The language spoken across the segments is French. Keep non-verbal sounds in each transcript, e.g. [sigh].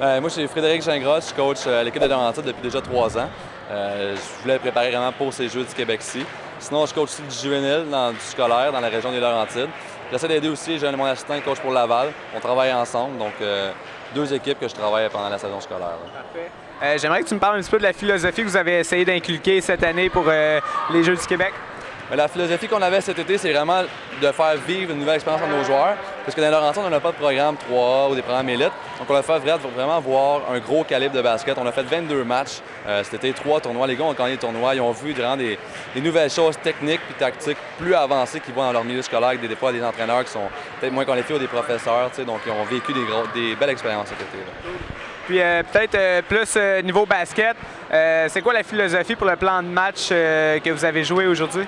Ben, moi, je suis Frédéric Gingras, je coach à l'équipe de Laurentides depuis déjà trois ans. Euh, je voulais préparer vraiment pour ces Jeux du Québec-ci. Sinon, je coach aussi du juvénile, dans, du scolaire, dans la région des Laurentides. J'essaie d'aider aussi, j'ai mon assistant coach pour Laval. On travaille ensemble, donc euh, deux équipes que je travaille pendant la saison scolaire. Parfait. Euh, J'aimerais que tu me parles un petit peu de la philosophie que vous avez essayé d'inculquer cette année pour euh, les Jeux du Québec. Mais la philosophie qu'on avait cet été, c'est vraiment de faire vivre une nouvelle expérience à nos joueurs. Parce que dans Laurentides, on n'a pas de programme 3 ou des programmes élites. Donc, on a fait vraiment voir un gros calibre de basket. On a fait 22 matchs euh, cet été, trois tournois. Les gars ont gagné des tournois. Ils ont vu vraiment des, nouvelles choses techniques et tactiques plus avancées qu'ils voient dans leur milieu scolaire avec des, des fois des entraîneurs qui sont peut-être moins qualifiés ou des professeurs. Donc, ils ont vécu des belles expériences cet été. Là. Puis euh, peut-être euh, plus euh, niveau basket, c'est quoi la philosophie pour le plan de match que vous avez joué aujourd'hui?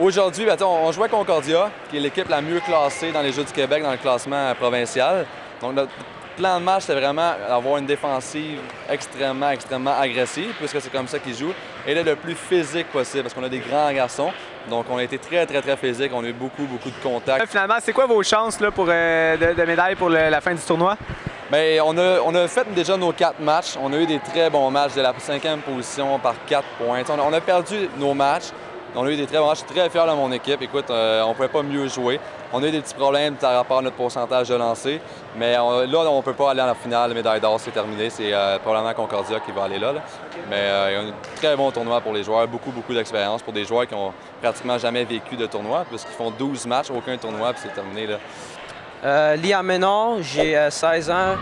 Aujourd'hui, ben, on, jouait Concordia, qui est l'équipe la mieux classée dans les Jeux du Québec dans le classement provincial. Donc notre plan de match, c'est vraiment avoir une défensive extrêmement, extrêmement agressive, puisque c'est comme ça qu'ils jouent, et d'être le plus physique possible, parce qu'on a des grands garçons. Donc, on a été très, très, très physique. On a eu beaucoup, beaucoup de contacts. Finalement, c'est quoi vos chances là, pour, euh, de, de médailles pour le, la fin du tournoi? Bien, on a, on a fait déjà nos quatre matchs. On a eu des très bons matchs de la cinquième position par quatre points. On a, on a perdu nos matchs. On a eu des très bons matchs. Je suis très fier de mon équipe. Écoute, euh, on ne pouvait pas mieux jouer. On a eu des petits problèmes par rapport à notre pourcentage de lancer. Mais là, on ne peut pas aller en finale. La médaille d'or, c'est terminé. C'est euh, probablement Concordia qui va aller là. Mais euh, il y a un très bon tournoi pour les joueurs. Beaucoup, beaucoup d'expérience pour des joueurs qui ont pratiquement jamais vécu de tournoi, puisqu'ils font 12 matchs, aucun tournoi, puis c'est terminé. Là. Liam j'ai 16 ans.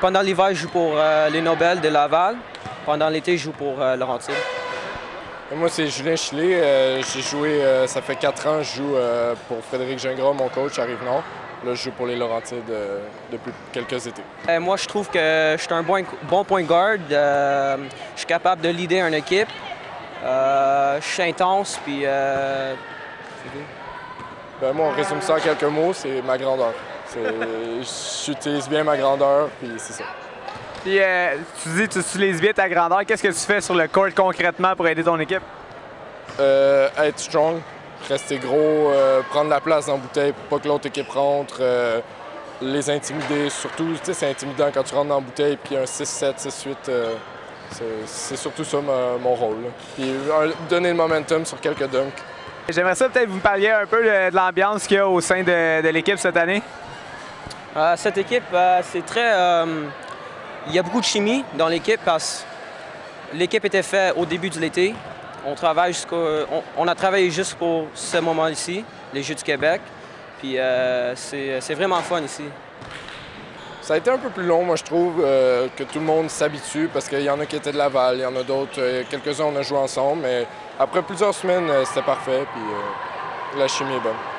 Pendant l'hiver, je joue pour les Nobel de Laval. Pendant l'été, je joue pour euh, Laurentide. Moi, c'est Julien Chilé. Euh, j'ai joué, euh, ça fait quatre ans, je joue euh, pour Frédéric Gingras, mon coach à Rive-Nord. Là, je joue pour les Laurentides depuis quelques étés. Moi, je trouve que je suis un bon, bon point guard. Je suis capable de leader une équipe. Je suis intense, puis. Ben, moi, on résume ça en quelques mots, c'est ma grandeur. [laughs] J'utilise bien ma grandeur, puis c'est ça. Puis euh, tu dis tu utilises bien ta grandeur. Qu'est-ce que tu fais sur le court concrètement pour aider ton équipe? Euh, être strong, rester gros, euh, prendre la place dans la bouteille pour pas que l'autre équipe rentre, euh, les intimider. Surtout, tu sais, c'est intimidant quand tu rentres dans la bouteille puis un 6-7, 6-8. euh, c'est- c'est surtout ça ma- mon rôle. là. Puis donner le momentum sur quelques dunks. J'aimerais ça peut-être que vous parliez un peu de, de l'ambiance qu'il y a au sein de, de l'équipe cette année. Euh, cette équipe, euh, c'est très. Il y a beaucoup de chimie dans l'équipe parce que l'équipe était faite au début de l'été. On travaille a travaillé juste pour ce moment ici, les Jeux du Québec. Puis euh, c'est vraiment fun ici. Ça a été un peu plus long, moi, je trouve, euh, que tout le monde s'habitue parce qu'il y en a qui étaient de Laval, il y en a d'autres, euh, quelques-uns on a joué ensemble, mais après plusieurs semaines, c'était parfait, puis la chimie est bonne.